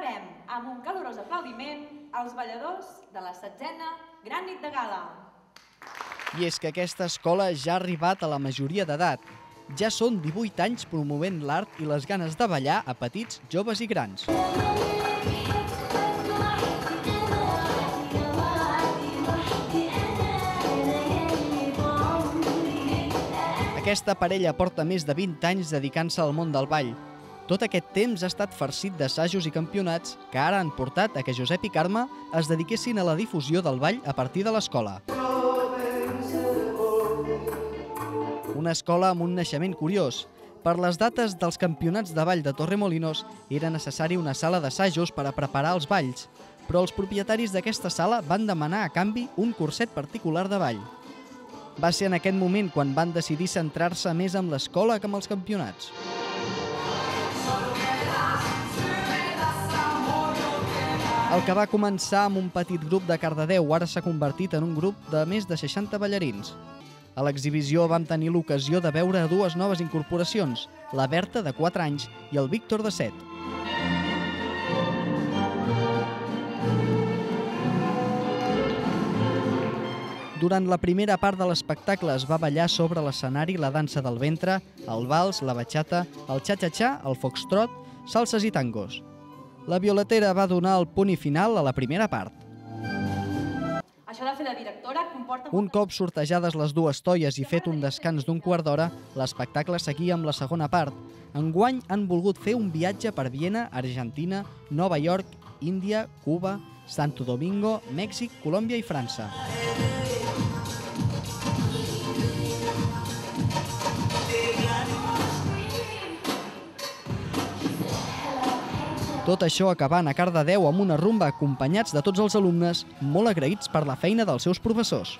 rebem amb un calorós aplaudiment els balladors de la setzena Gran Nit de Gala. I és que aquesta escola ja ha arribat a la majoria d'edat. Ja són 18 anys promovent l'art i les ganes de ballar a petits, joves i grans. Aquesta parella porta més de 20 anys dedicant-se al món del ball. Tot aquest temps ha estat farcit d'assajos i campionats que ara han portat a que Josep i Carme es dediquessin a la difusió del ball a partir de l'escola. Una escola amb un naixement curiós. Per les dates dels campionats de ball de Torremolinos era necessari una sala d'assajos per a preparar els balls, però els propietaris d'aquesta sala van demanar a canvi un curset particular de ball. Va ser en aquest moment quan van decidir centrar-se més amb l'escola que amb els campionats. El que va començar amb un petit grup de Cardedeu ara s'ha convertit en un grup de més de 60 ballarins. A l'exhibició vam tenir l'ocasió de veure dues noves incorporacions, la Berta, de 4 anys, i el Víctor, de 7. Durant la primera part de l'espectacle es va ballar sobre l'escenari la dansa del ventre, el vals, la batxata, el xa-xa-xa, el foxtrot, salses i tangos. La violetera va donar el punt i final a la primera part. Això de fer de directora comporta... Un cop sortejades les dues toies i fet un descans d'un quart d'hora, l'espectacle seguia amb la segona part. Enguany han volgut fer un viatge per Viena, Argentina, Nova York, Índia, Cuba, Santo Domingo, Mèxic, Colòmbia i França. Tot això acabant a Cardedeu amb una rumba acompanyats de tots els alumnes, molt agraïts per la feina dels seus professors.